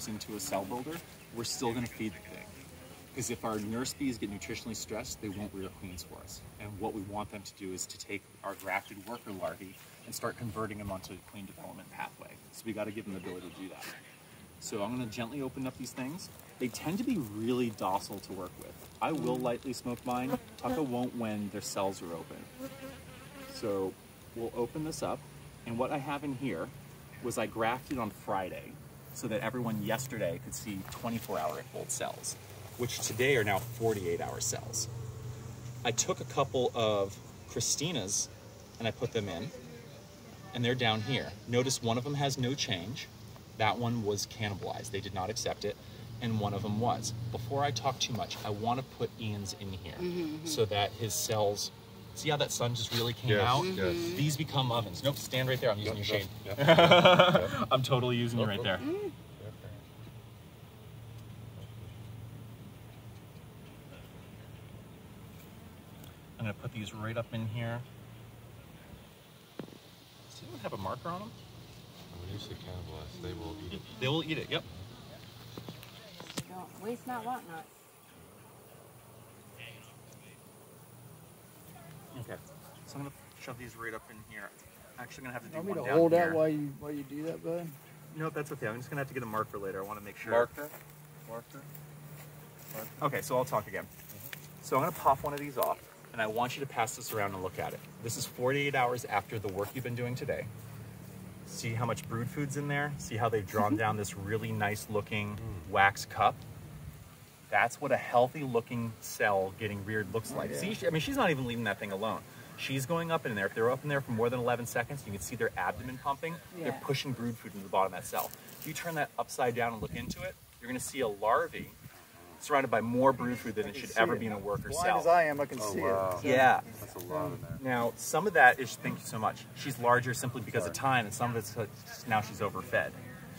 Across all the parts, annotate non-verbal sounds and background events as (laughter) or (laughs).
comes into a cell builder, we're still going to feed the thing. Because if our nurse bees get nutritionally stressed, they won't rear queens for us. And what we want them to do is to take our grafted worker larvae and start converting them onto a queen development pathway. So we got to give them the ability to do that. So I'm going to gently open up these things. They tend to be really docile to work with. I will lightly smoke mine. Tucka won't when their cells are open. So we'll open this up. And what I have in here was I grafted on Friday so that everyone yesterday could see 24 hour old cells, which today are now 48 hour cells. I took a couple of Christina's and I put them in, and they're down here. Notice one of them has no change. That one was cannibalized. They did not accept it, and one of them was. Before I talk too much, I want to put Ian's in here Mm-hmm, so that his cells. See how that sun just really came Yes, out? yes. These become ovens. Nope, stand right there. I'm using your shade. Yeah. (laughs) I'm totally using you right there. I'm gonna put these right up in here. Does anyone have a marker on them? When you say cannibalize, they will eat it. They will eat it. Yep. Don't waste not, want not. Okay. So I'm gonna shove these right up in here. Actually, gonna have to do Want me one to down hold here. out while you while you do that, bud? No, that's okay. I'm just gonna have to get a marker later. I want to make sure. Marker? Marker? Okay, so I'll talk again. Mm-hmm. So I'm gonna pop one of these off, and I want you to pass this around and look at it. This is 48 hours after the work you've been doing today. See how much brood food's in there? See how they've drawn mm-hmm. down this really nice looking wax cup? That's what a healthy looking cell getting reared looks like. yeah. See, I mean, she's not even leaving that thing alone. She's going up in there. If they're up in there for more than 11 seconds, you can see their abdomen pumping. They're pushing brood food into the bottom of that cell. If you turn that upside down and look into it, you're going to see a larvae surrounded by more brood food than it should ever be in a worker Blind cell. as I am, I can Oh, see wow. it. Yeah. That's a lot in there. Now, some of that is thank you so much. She's larger simply because of time, and some of it's now she's overfed.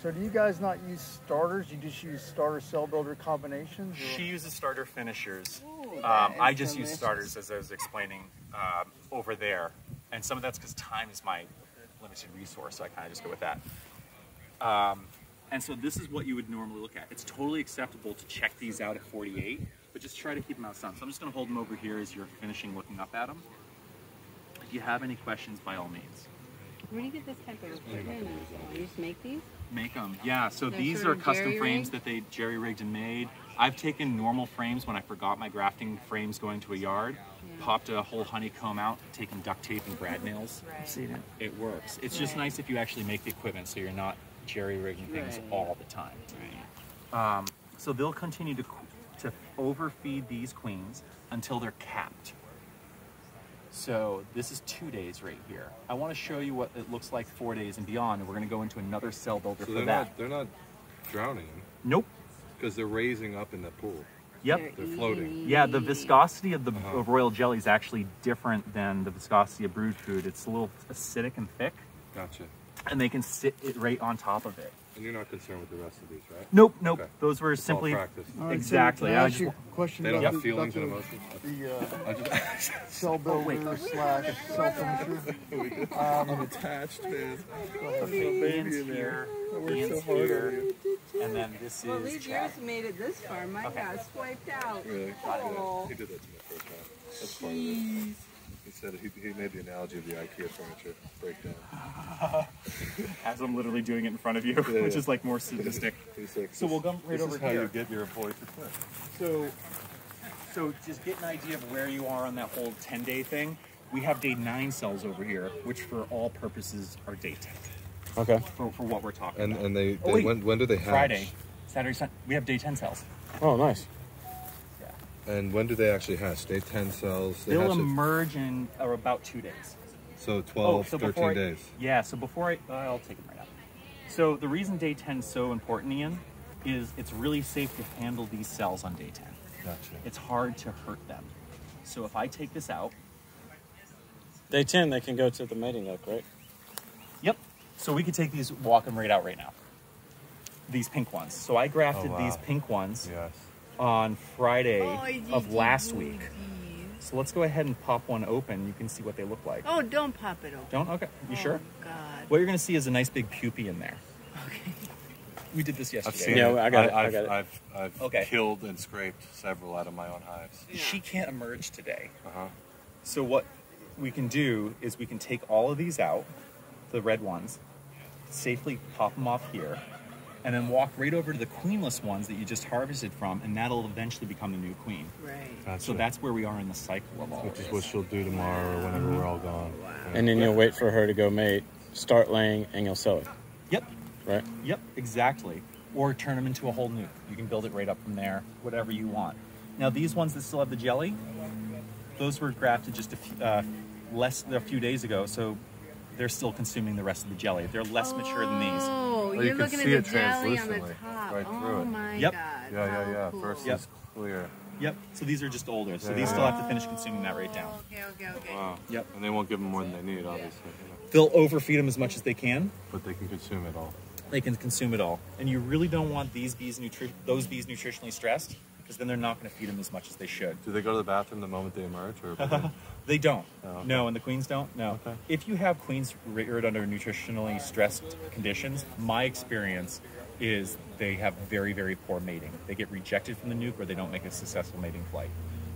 So do you guys not use starters? You just use starter cell builder combinations? or- She uses starter finishers. Ooh, Um, I just use starters as I was explaining um, over there, and some of that's because time is my limited resource, so I kind of just go with that. Um, and so this is what you would normally look at. It's totally acceptable to check these out at 48, but just try to keep them outside. So I'm just going to hold them over here as you're finishing looking up at them. If you have any questions, by all means. Where do you get this type of equipment? You just make these? Make them, yeah. So They're these sort are custom frames that they jerry rigged and made. I've taken normal frames when I forgot my grafting frames going to a yard, Yeah. popped a whole honeycomb out, taken duct tape and brad nails. Right. seen it. It works. It's just nice if you actually make the equipment so you're not jerry rigging things Right. all the time. Right. Um, so they'll continue to, to overfeed these queens until they're capped. So this is two days right here. I want to show you what it looks like four days and beyond, and we're going to go into another cell builder So for they're that. not they're not drowning Nope. because they're raising up in the pool. Yep. They're floating. Yeah, the viscosity of the Uh-huh. of royal jelly is actually different than the viscosity of brood food. It's a little acidic and thick, Gotcha. And they can sit it right on top of it. And you're not concerned with the rest of these, right? Nope, nope. Okay. Those were It's simply practice. All right, so Exactly, Can I I just you question They don't about have the, feelings about and the, emotions. the uh, (laughs) I just (laughs) cell builder slash (laughs) cell finisher? Um, attached, man. Ian's here, Ian's here, and then this Well, at is least Chad. yours made it this far. Mine Okay. got swiped out. Really? Oh. He did that to me first time. That's of. He said he, he made the analogy of the IKEA furniture breakdown. (laughs) As I'm literally doing it in front of you, Yeah. which is like more sadistic. (laughs) Like, So we'll this- come right this over is how you get your employees to quit. So, so just get an idea of where you are on that whole 10 day thing. We have day nine cells over here, which for all purposes are day 10 Okay. for, for what we're talking And about. and they, Oh, they wait. when when do they hatch? Friday, Saturday, Sunday, we have day 10 cells. Oh, nice. Yeah. And when do they actually hatch? Day 10 cells. They They'll hatch at- emerge in or about two days. so 12, 13 before I- days. Yeah, so before I, uh, I'll take them right now. So the reason day 10 is so important, Ian, is it's really safe to handle these cells on day 10. Gotcha. It's hard to hurt them. So if I take this out, Day 10, they can go to the mating hook, right? Yep. So we could take these, walk them right out right now. These pink ones. So I grafted Oh, wow. these pink ones Yes. On Friday Oh, of last week. So let's go ahead and pop one open. You can see what they look like. Oh, don't pop it open. Don't? Okay. You sure? Oh, God. What you're going to see is a nice big pupae in there. Okay. (laughs) we did this yesterday. I've yesterday. seen Yeah, it. I got it, I I've, got it. I've, I've Okay. killed and scraped several out of my own hives. She can't emerge today. Uh-huh. So what we can do is we can take all of these out, the red ones, safely pop them off here, and then walk right over to the queenless ones that you just harvested from, and that'll eventually become the new queen. Right. So that's where we are in the cycle of all Which is what she'll do tomorrow or whenever we're all gone. Wow. Yeah. And then you'll wait for her to go mate, start laying, and you'll sell it, Yep, right? yep, exactly. Or turn them into a whole nuke. You can build it right up from there, whatever you want. Now these ones that still have the jelly, those were grafted just a few, uh, less a few days ago, so they're still consuming the rest of the jelly. They're less mature than these. Oh, you're you can looking see at it the jelly on the translucently, top. right oh through oh it. my Yep. god. Yeah, yeah, how yeah. Cool. First Yep. it's clear. Yep. So these are just older. So Yeah. these still have to finish consuming that right down. Oh, Okay, okay, okay. Wow. Yep. And they won't give them more than they need, obviously. yeah. They'll overfeed them as much as they can. But they can consume it all. They can consume it all, and you really don't want these bees nutri- those bees nutritionally stressed because then they're not going to feed them as much as they should. Do they go to the bathroom the moment they emerge, or (laughs) They don't. Oh, okay. No, and the queens don't. No. Okay. If you have queens reared under nutritionally stressed conditions, my experience is they have very, very poor mating. They get rejected from the nuke or they don't make a successful mating flight.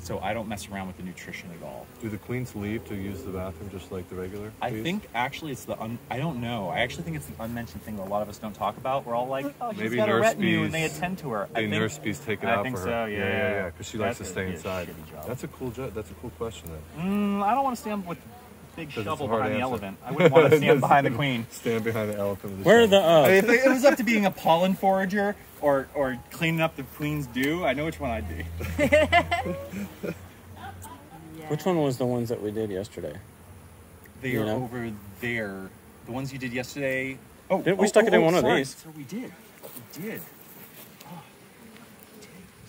So I don't mess around with the nutrition at all. do the queens leave to use the bathroom just like the regular? I bees? think actually it's the un- I don't know. I actually think it's the unmentioned thing that a lot of us don't talk about. We're all like, oh, she's Maybe got a nurse retinue and they attend to her. I think, nurse bees take it I out think for so, her. yeah, yeah, yeah. yeah. Because she likes to stay inside. shitty. That's a cool. Jo- that's a cool question. Then Mm, I don't want to stand with big 'Cause it's shovel a hard behind the elephant. I wouldn't want to (laughs) stand behind the queen. stand behind the elephant. With the Where are the shovel. I mean, uh, if it was up to being a pollen forager or or cleaning up the queen's dew, I know which one I'd be. Yeah. (laughs) which one was the ones that we did yesterday? They You are know? over there. The ones you did yesterday. Oh, Did- we oh, stuck oh, it in oh, one of sorry. these. So we did. We did. Oh,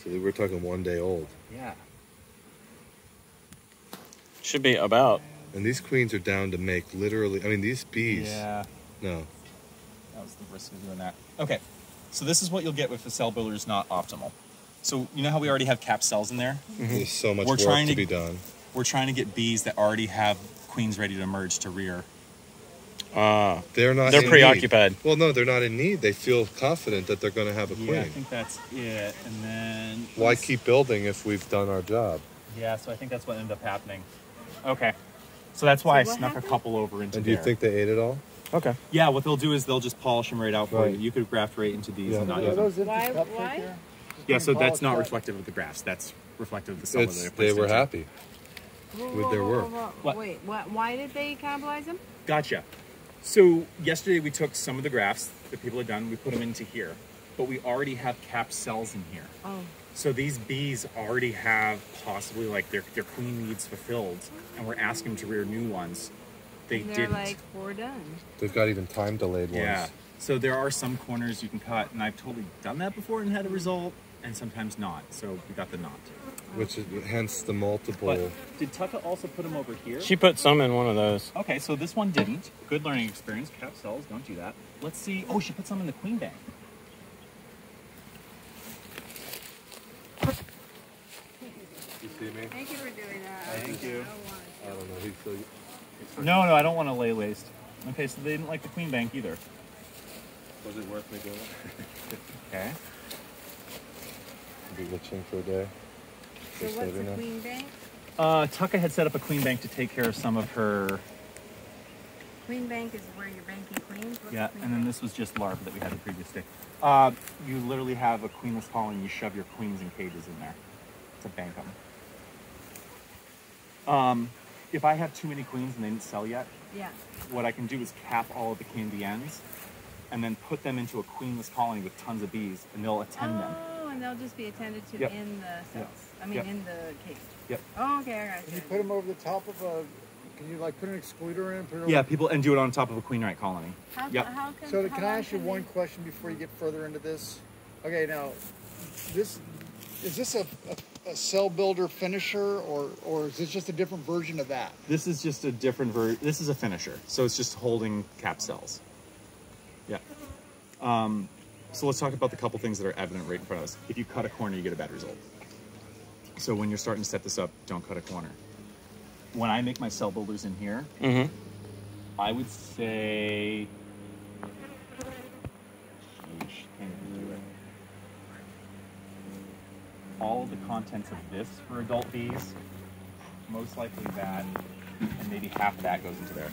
so we're talking one day old. Yeah. Should be about. And these queens are down to make literally. I mean, these bees. Yeah. No. That was the risk of doing that. Okay. So this is what you'll get if the cell builder is not optimal. So you know how we already have cap cells in there? There's so much We're work trying to, to- be done. We're trying to get bees that already have queens ready to emerge to rear. Uh, They're not. They're in preoccupied. Need. Well, no, they're not in need. They feel confident that they're going to have a queen. Yeah, I think that's it. And then Why keep building if we've done our job? Yeah, so I think that's what ended up happening. Okay. So that's why So I snuck happened? a couple over into And do you there. think they ate it all? Okay. Yeah, what they'll do is they'll just polish them right out for Right. you. You could graft right into these Yeah. and not Are use them. those empty Why- why? right? Yeah, so that's not Polished reflective of the grafts. That's reflective of the cell It's, that they placed were into. happy. Whoa, with their work. whoa. What? Wait, what, why did they cannibalize them? Gotcha. So yesterday we took some of the grafts that people had done, we put them into here, but we already have capped cells in here. Oh, So these bees already have possibly like their, their queen needs fulfilled, and we're asking them to rear new ones. They and they're didn't. like, we're done. They've got even time delayed ones. Yeah. So there are some corners you can cut, and I've totally done that before and had a result, and sometimes not. So we got the knot. Which is hence the multiple. But did Tucka also put them over here? She put some in one of those. Okay, so this one didn't. Good learning experience. Cap cells, don't do that. Let's see. Oh, she put some in the queen bank. you see me? Thank you for doing that. Thank Okay, you. I don't I don't know. He's so. No, no, I don't want to lay waste. Okay, so they didn't like the queen bank either. Was it worth me doing it? Okay. Be itching for a day. So Just what's saving the them. queen bank? Uh, Tucka had set up a queen bank to take care of some of her. Queen bank is where you're banking queens. What's Yeah, queen and then bank? this was just larva that we had the previous day. Uh, you literally have a queenless colony. You shove your queens in cages in there to bank them. Um, if I have too many queens and they didn't sell yet, Yeah. what I can do is cap all of the candy ends, and then put them into a queenless colony with tons of bees, and they'll attend them. Oh, and they'll just be attended to Yep. in the cells. I mean, Yep. in the cage. Yep. Oh, okay, I got Can you. you put them over the top of a? Can you like put an excluder in? Put it over- Yeah, people and do it on top of a queen right colony. How, Yep. how can, So how can I ask you one they- question before you get further into this? Okay, now, this is this a, a, a cell builder finisher or or is this just a different version of that? This is just a different ver. This is a finisher, so it's just holding cap cells. Yeah. Um, so let's talk about the couple things that are evident right in front of us. If you cut a corner, you get a bad result. So when you're starting to set this up, don't cut a corner. When I make my cell builders in here, Mm-hmm. I would say. Sheesh, can't even all the contents of this for adult bees, most likely that, and maybe half that goes into there.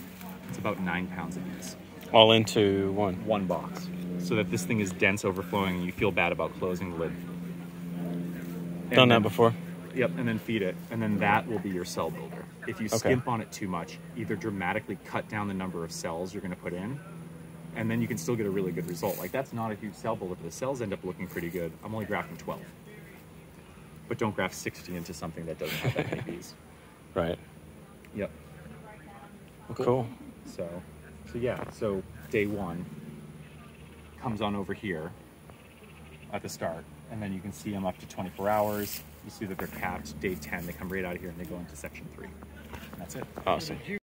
It's about nine pounds of bees. All into one. One box. So that this thing is dense, overflowing, and you feel bad about closing the lid. And Done that before. Yep, and then feed it, and then that will be your cell builder. If you Okay. skimp on it too much, either dramatically cut down the number of cells you're going to put in, and then you can still get a really good result. Like that's not a huge cell builder, but the cells end up looking pretty good. I'm only grafting 12, but don't graft 60 into something that doesn't have that many bees. (laughs) Right. Yep. Well, cool. So, so yeah. So day one comes on over here at the start, and then you can see them up to 24 hours. You see that they're capped. Day 10, they come right out of here and they go into section three. And that's it. Awesome.